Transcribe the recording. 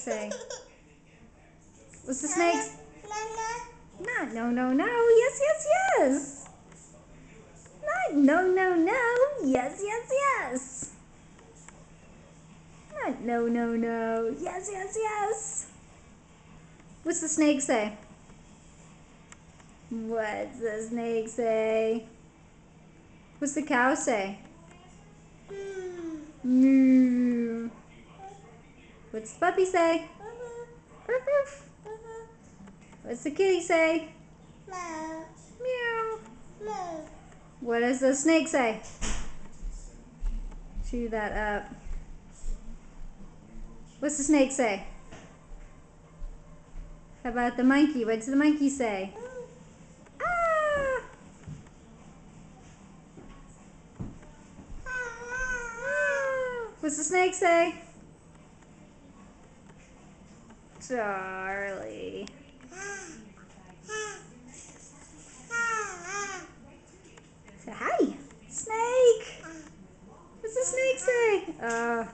say? What's the snake? Not no, no, no. Yes, yes, yes. Not no, no, no. Yes, yes, yes. Not no, no, no. Yes, yes, yes. What's the snake say? What's the snake say? What's the cow say? Moo. What's the puppy say? What's the kitty say? Meow. What does the snake say? Chew that up. What's the snake say? How about the monkey? What does the monkey say? What's the snake say? Charlie. Say hi. Snake. What's the snake say? Uh.